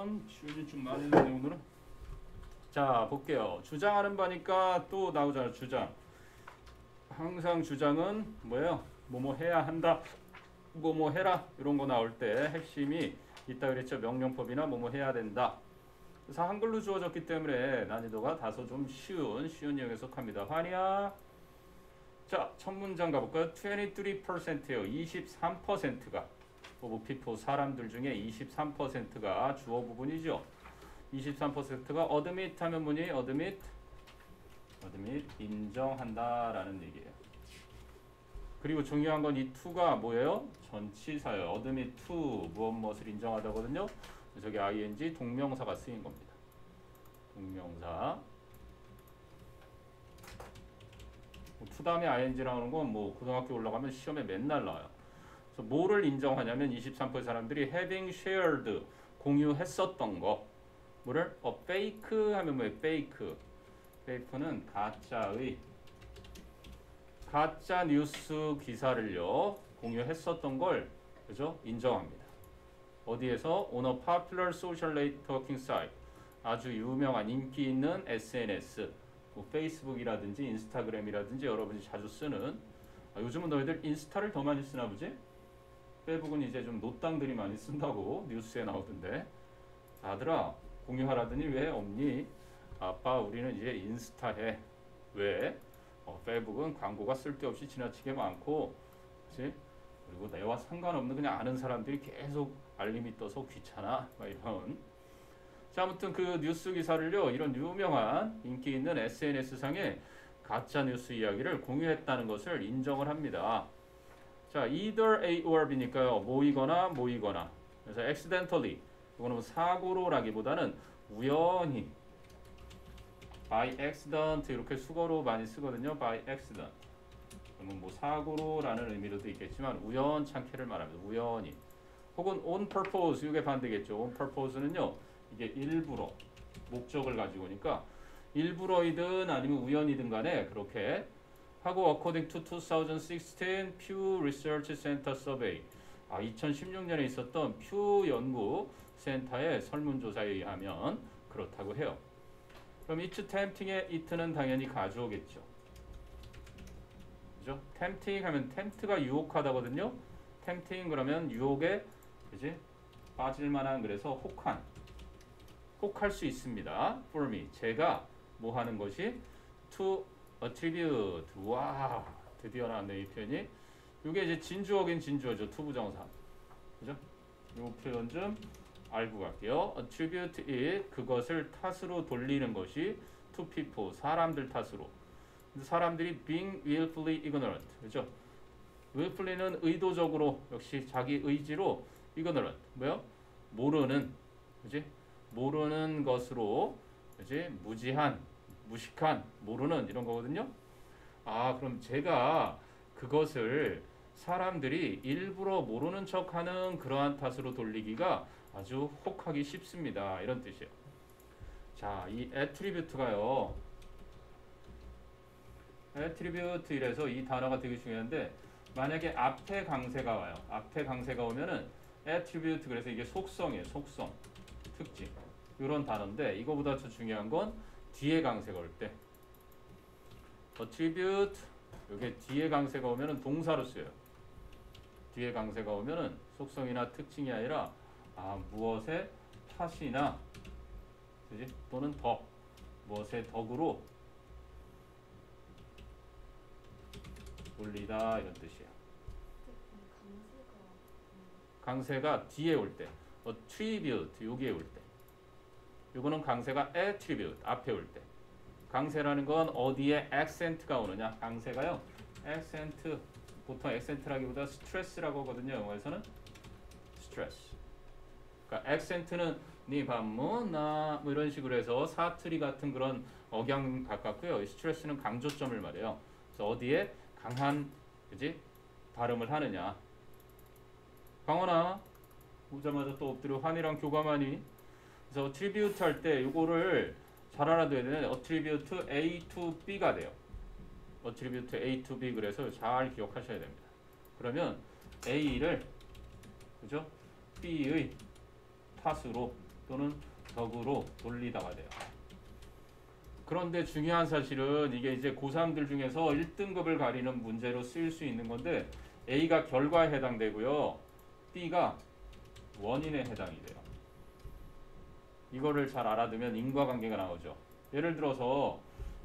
패턴 지우진 좀 많이 했네 오늘은? 자 볼게요. 주장하는 바니까 또 나오잖아 주장. 항상 주장은 뭐예요? 뭐뭐 해야 한다 뭐뭐 해라 이런 거 나올 때 핵심이 있다 그랬죠. 명령법이나 뭐뭐 해야 된다. 그래서 한글로 주어졌기 때문에 난이도가 다소 좀 쉬운 쉬운 영역에 속합니다. 환희야. 자, 첫 문장 가볼까요? 23%예요. 23%가 of people 사람들 중에 23%가 주어 부분이죠. 23%가 admit 하면 뭐니? admit admit 인정한다라는 얘기예요. 그리고 중요한 건 이 to가 뭐예요? 전치사예요. admit to 무엇 무엇을 인정하다거든요. 저기 ing 동명사가 쓰인 겁니다. 동명사 to 다음에 ing라고 하는 건 뭐 고등학교 올라가면 시험에 맨날 나와요. 그래서 뭐를 인정하냐면 23% 사람들이 having shared 공유했었던 거. 뭐를? 어 fake 하면 뭐예요? fake. fake는 가짜의 가짜 뉴스 기사를요 공유했었던 걸 그죠? 인정합니다. 어디에서? on a popular social networking site. 아주 유명한 인기 있는 SNS 뭐 페이스북이라든지 인스타그램이라든지 여러분이 자주 쓰는. 아, 요즘은 너희들 인스타를 더 많이 쓰나 보지? 페이북은 이제 좀 노땅들이 많이 쓴다고 뉴스에 나오던데 아들아 공유하라더니 왜 없니? 아빠 우리는 이제 인스타 해 왜? 어, 페이북은 광고가 쓸데없이 지나치게 많고 그치? 그리고 내와 상관없는 그냥 아는 사람들이 계속 알림이 떠서 귀찮아 막 이런 자, 아무튼 그 뉴스 기사를요, 이런 유명한 인기 있는 SNS상에 가짜 뉴스 이야기를 공유했다는 것을 인정을 합니다. 자, either A or B니까요, 모이거나 모이거나. 그래서 accidentally, 이거는 뭐 사고로라기보다는 우연히, by accident 이렇게 수거로 많이 쓰거든요. by accident. 그러면 뭐 사고로라는 의미로도 있겠지만 우연찮게를 말합니다. 우연히. 혹은 on purpose 이게 반대겠죠. on purpose는요. 이게 일부러 목적을 가지고 오니까 일부러이든 아니면 우연이든 간에 그렇게 하고 according to 2016 Pew Research Center Survey 아 2016년에 있었던 퓨 연구 센터의 설문조사에 의하면 그렇다고 해요. 그럼 it's tempting의 it는 당연히 가져오겠죠. 그죠? tempting 하면 tempt가 유혹하다거든요. tempting 그러면 유혹에 그지? 빠질 만한 그래서 혹한 혹할 수 있습니다. for me 제가 뭐 하는 것이 to attribute 와 드디어 나왔네 이 표현이 이게 이제 진주어긴 진주어죠 투부정사 그죠? 이 표현 좀 알고 갈게요. attribute it 그것을 탓으로 돌리는 것이 to people 사람들 탓으로 사람들이 being willfully ignorant 그죠? willfully는 의도적으로 역시 자기 의지로 ignorant 뭐요? 모르는 그지? 모르는 것으로 이제 무지한, 무식한, 모르는 이런 거거든요. 아, 그럼 제가 그것을 사람들이 일부러 모르는 척하는 그러한 탓으로 돌리기가 아주 혹하기 쉽습니다. 이런 뜻이에요. 자, 이 attribute가요. attribute 이래서 이 단어가 되게 중요한데 만약에 앞에 강세가 와요. 앞에 강세가 오면은 attribute 그래서 이게 속성이에요. 속성. 특징 이런 단어인데 이거보다 더 중요한 건 뒤에 강세가 올 때 attribute 이게 뒤에 강세가 오면은 동사로 쓰여요. 뒤에 강세가 오면은 속성이나 특징이 아니라 아 무엇의 탓이나 그지 또는 덕 무엇의 덕으로 올리다 이런 뜻이에요. 강세가 뒤에 올 때. attribute 여기에 올 때. 요거는 강세가 attribute 앞에 올 때. 강세라는 건 어디에 accent가 오느냐? 강세가요. accent 보통 accent라기보다 stress라고 하거든요. 영어에서는 stress. 그러니까 네 밤무 나 뭐 이런 식으로 해서 사투리 같은 그런 억양 가깝고요. 스트레스는 강조점을 말해요. 그래서 어디에 강한 그지 발음을 하느냐. 강원아 오자마자 또 엎드려 환이랑 교감하니 그래서 attribute 할때 이거를 잘 알아둬야 되는 attribute A to B가 돼요 attribute A to B 그래서 잘 기억하셔야 됩니다 그러면 A를 그죠? B의 탓으로 또는 덕으로 돌리다가 돼요. 그런데 중요한 사실은 이게 이제 고3들 중에서 1등급을 가리는 문제로 쓰일 수 있는 건데 A가 결과에 해당되고요. B가 원인에 해당이 돼요. 이거를 잘 알아두면 인과관계가 나오죠. 예를 들어서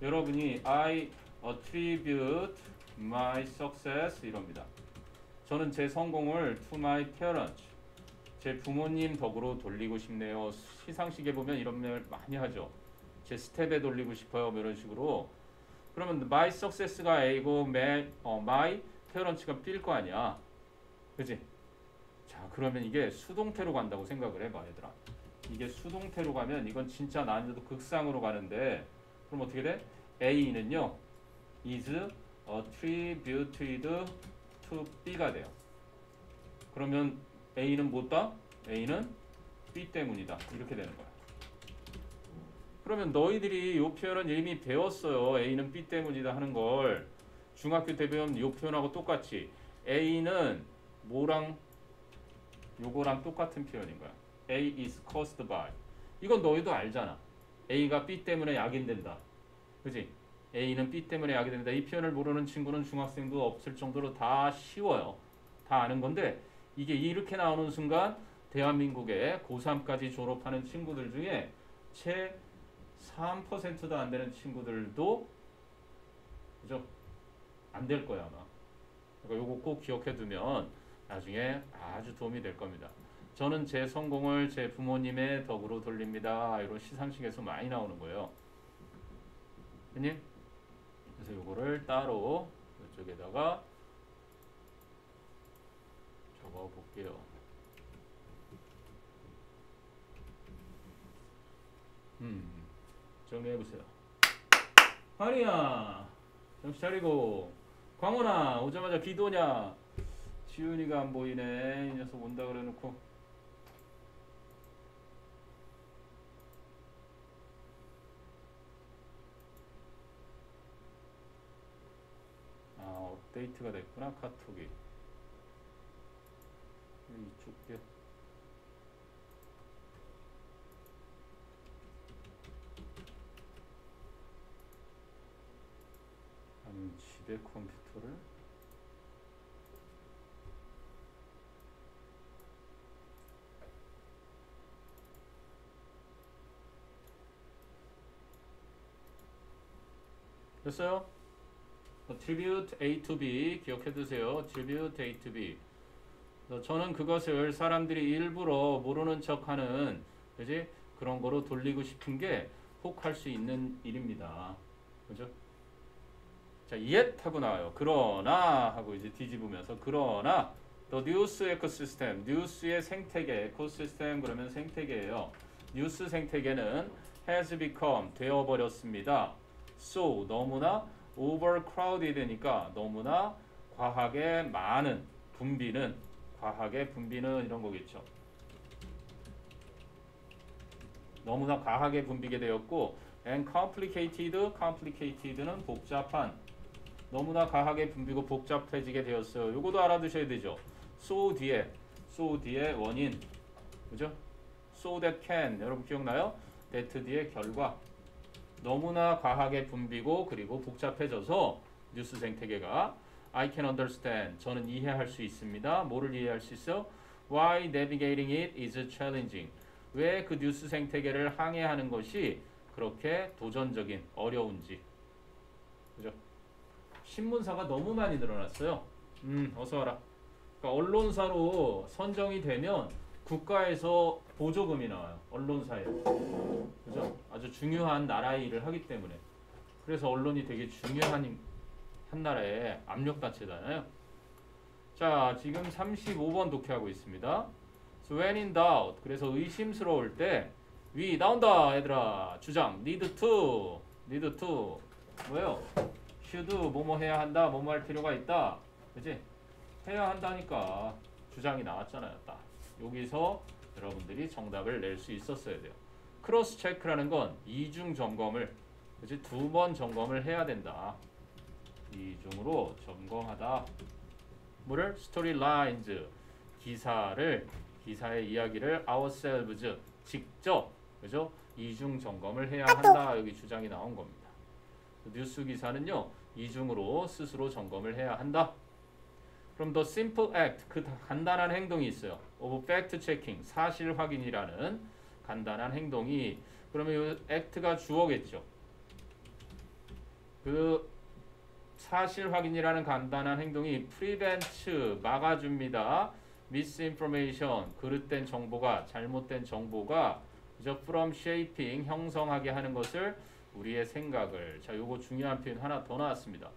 여러분이 I attribute my success 이럽니다. 저는 제 성공을 to my parents 제 부모님 덕으로 돌리고 싶네요. 시상식에 보면 이런 말 많이 하죠. 제 스텝에 돌리고 싶어요. 뭐 이런 식으로. 그러면 my success가 A고 my, 어, my parents가 B일 거 아니야. 그지? 자, 그러면 이게 수동태로 간다고 생각을 해봐, 얘들아. 이게 수동태로 가면 이건 진짜 난이도 극상으로 가는데 그럼 어떻게 돼? A는요 is attributed to B가 돼요. 그러면 A는 뭐다? A는 B 때문이다. 이렇게 되는 거야. 그러면 너희들이 이 표현은 이미 배웠어요. A는 B 때문이다 하는 걸 중학교 때 배운 이 표현하고 똑같이 A는 뭐랑 요거랑 똑같은 표현인 거야. A is caused by. 이건 너희도 알잖아. A가 B 때문에 약인된다. 그지? A는 B 때문에 약이 된다. 이 표현을 모르는 친구는 중학생도 없을 정도로 다 쉬워요. 다 아는 건데 이게 이렇게 나오는 순간 대한민국의 고3까지 졸업하는 친구들 중에 채 3%도 안 되는 친구들도 그죠? 안 될 거야 아마. 그러니까 요거 꼭 기억해 두면 나중에 아주 도움이 될 겁니다. 저는 제 성공을 제 부모님의 덕으로 돌립니다. 이런 시상식에서 많이 나오는 거예요. 형님? 그래서 요거를 따로 이쪽에다가 적어 볼게요. 음, 정리해 보세요. 하리야, 정신 차리고. 광원아, 오자마자 기도냐? 지훈이가 안 보이네. 이 녀석 온다 그래놓고. 아, 업데이트가 됐구나 카톡이. 이쪽 게. 아니 집에 컴퓨터를 됐어요? Attribute A to B 기억해 두세요. attribute A to B. 저는 그것을 사람들이 일부러 모르는 척하는 그지 그런 거로 돌리고 싶은 게 혹할 수 있는 일입니다. 그죠? 자, yet 하고 나와요. 그러나 하고 이제 뒤집으면서 그러나 the news ecosystem, news의 생태계, 에코시스템 그러면 생태계예요. 뉴스 생태계는 has become 되어버렸습니다. so 너무나 overcrowded니까 너무나 과하게 많은 분비는 과하게 분비는 이런 거겠죠. 너무나 과하게 분비게 되었고 and complicated, complicated는 복잡한 너무나 과하게 분비고 복잡해지게 되었어요. 요거도 알아두셔야 되죠. so 뒤에 so 뒤에 원인 그죠? so that can 여러분 기억나요? that 뒤에 결과 너무나 과하게 분비고 그리고 복잡해져서 뉴스 생태계가 I can understand 저는 이해할 수 있습니다. 뭐를 이해할 수 있어? Why navigating it is challenging 왜 그 뉴스 생태계를 항해하는 것이 그렇게 도전적인 어려운지 그죠? 신문사가 너무 많이 늘어났어요. 음, 어서 와라. 그러니까 언론사로 선정이 되면 국가에서 보조금이 나와요. 언론사에. 그죠? 아주 중요한 나라의 일을 하기 때문에. 그래서 언론이 되게 중요한 한 나라의 압력 단체잖아요. 자, 지금 35번 독해하고 있습니다. So when in doubt. 그래서 의심스러울 때 위 나온다 얘들아. 주장 need to. need to. 뭐예요? should 뭐뭐 해야 한다. 뭐뭐 할 필요가 있다. 그지? 해야 한다니까 주장이 나왔잖아요. 딱. 여기서 여러분들이 정답을 낼 수 있었어야 돼요. 크로스 체크라는 건 이중 점검을 그지 두 번 점검을 해야 된다. 이중으로 점검하다. 뭐를 스토리 라인즈 기사를 기사의 이야기를 ourselves 직접 그죠? 이중 점검을 해야 한다. 여기 주장이 나온 겁니다. 뉴스 기사는요. 이중으로 스스로 점검을 해야 한다. 그럼 the simple act 그 간단한 행동이 있어요. of fact checking 사실 확인이라는 간단한 행동이 그러면 이 act가 주어겠죠. 그 사실 확인이라는 간단한 행동이 prevent 막아줍니다. misinformation 그릇된 정보가 잘못된 정보가 그저 from shaping 형성하게 하는 것을 우리의 생각을 자 요거 중요한 표현 하나 더 나왔습니다.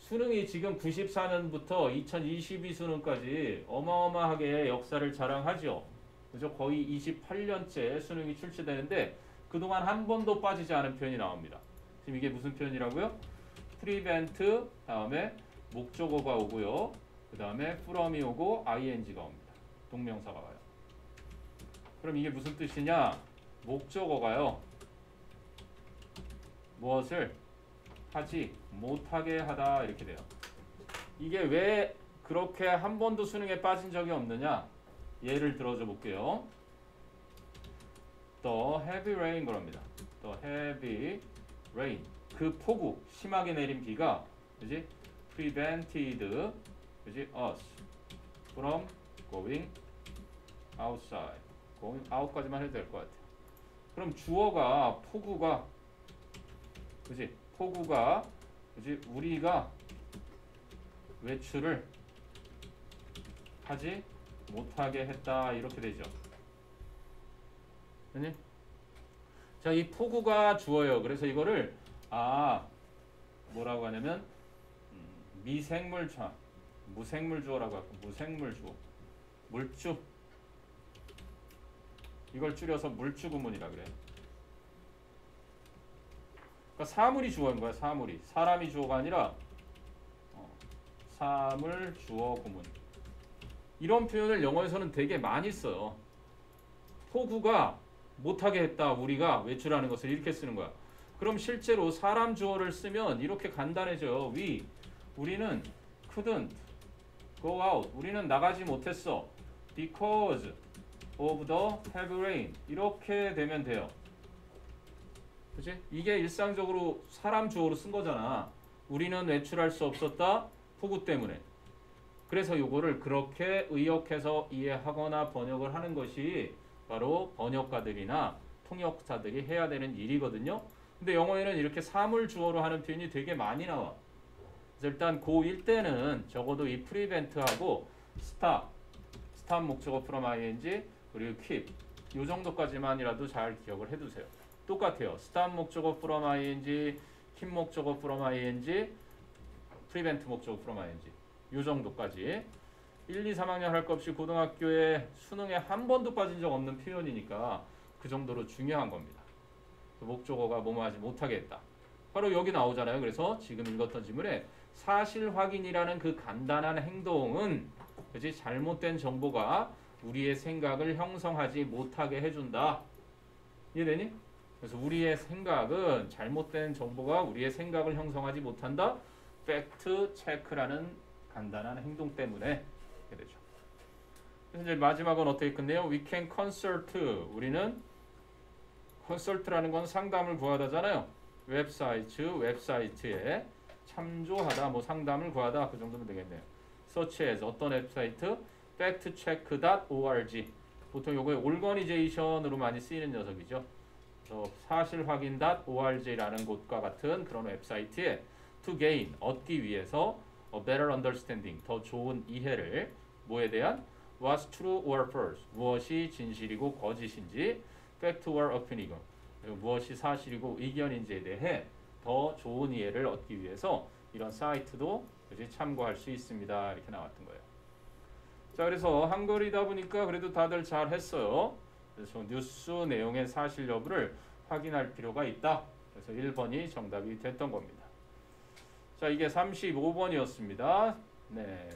수능이 지금 94년부터 2022 수능까지 어마어마하게 역사를 자랑하죠. 그죠? 거의 28년째 수능이 출시되는데 그동안 한 번도 빠지지 않은 표현이 나옵니다. 지금 이게 무슨 표현이라고요? prevent 다음에 목적어가 오고요. 그 다음에 from이 오고 ing가 옵니다. 동명사가 와요. 그럼 이게 무슨 뜻이냐? 목적어가요. 무엇을 하지 못하게 하다 이렇게 돼요. 이게 왜 그렇게 한 번도 수능에 빠진 적이 없느냐? 예를 들어줘 볼게요. The heavy rain 그럽니다. The heavy rain 그 폭우 심하게 내린 비가 그지 prevented 그지 us from going outside going out까지만 해도 될 것 같아요. 그럼 주어가 폭우가 그지 폭우가 그지 우리가 외출을 하지 못하게 했다 이렇게 되죠. 아니? 자, 이 폭우가 주어요. 그래서 이거를 아 뭐라고 하냐면 음, 미생물 자 무생물 주어라고 할까? 무생물 주어. 물주. 이걸 줄여서 물주 구문이라 그래. 그러니까 사물이 주어인 거야. 사물이. 사람이 주어가 아니라 어, 사물 주어 구문. 이런 표현을 영어에서는 되게 많이 써요. 폭우가 못하게 했다. 우리가 외출하는 것을 이렇게 쓰는 거야. 그럼 실제로 사람 주어를 쓰면 이렇게 간단해져요. We 우리는 couldn't go out. 우리는 나가지 못했어. because of the heavy rain. 이렇게 되면 돼요. 그치? 이게 일상적으로 사람 주어로 쓴 거잖아. 우리는 외출할 수 없었다. 폭우 때문에. 그래서 요거를 그렇게 의역해서 이해하거나 번역을 하는 것이 바로 번역가들이나 통역사들이 해야 되는 일이거든요. 근데 영어에는 이렇게 사물 주어로 하는 표현이 되게 많이 나와. 일단 고1 때는 적어도 이 프리벤트하고 stop, stop 목적어 from ing 그리고 keep 요 정도까지만이라도 잘 기억을 해두세요. 똑같아요. stop 목적어 from ing, keep 목적어 from ing, prevent 목적어 from ing 요 정도까지 1, 2, 3학년 할 것 없이 고등학교에 수능에 한 번도 빠진 적 없는 표현이니까 그 정도로 중요한 겁니다. 그 목적어가 뭐뭐 하지 못하게 했다. 바로 여기 나오잖아요. 그래서 지금 읽었던 지문에 사실 확인이라는 그 간단한 행동은 그지 잘못된 정보가 우리의 생각을 형성하지 못하게 해준다. 이해되니? 그래서 우리의 생각은 잘못된 정보가 우리의 생각을 형성하지 못한다. 팩트 체크라는 간단한 행동 때문에 이렇게 되죠. 그래서 이제 마지막은 어떻게 끝내요? We can consult. 우리는 consult라는 건 상담을 구하다잖아요. 웹사이트, 웹사이트에 참조하다, 뭐 상담을 구하다 그 정도면 되겠네요. such as 어떤 웹사이트? factcheck.org 보통 요거에 organization으로 많이 쓰이는 녀석이죠. 사실 확인 .org라는 곳과 같은 그런 웹사이트에 to gain 얻기 위해서 a better understanding 더 좋은 이해를 뭐에 대한 what's true or false 무엇이 진실이고 거짓인지 fact or opinion 무엇이 사실이고 의견인지에 대해 더 좋은 이해를 얻기 위해서 이런 사이트도 참고할 수 있습니다. 이렇게 나왔던 거예요. 자, 그래서 한글이다 보니까 그래도 다들 잘 했어요. 그래서 뉴스 내용의 사실 여부를 확인할 필요가 있다. 그래서 1번이 정답이 됐던 겁니다. 자, 이게 35번이었습니다. 네.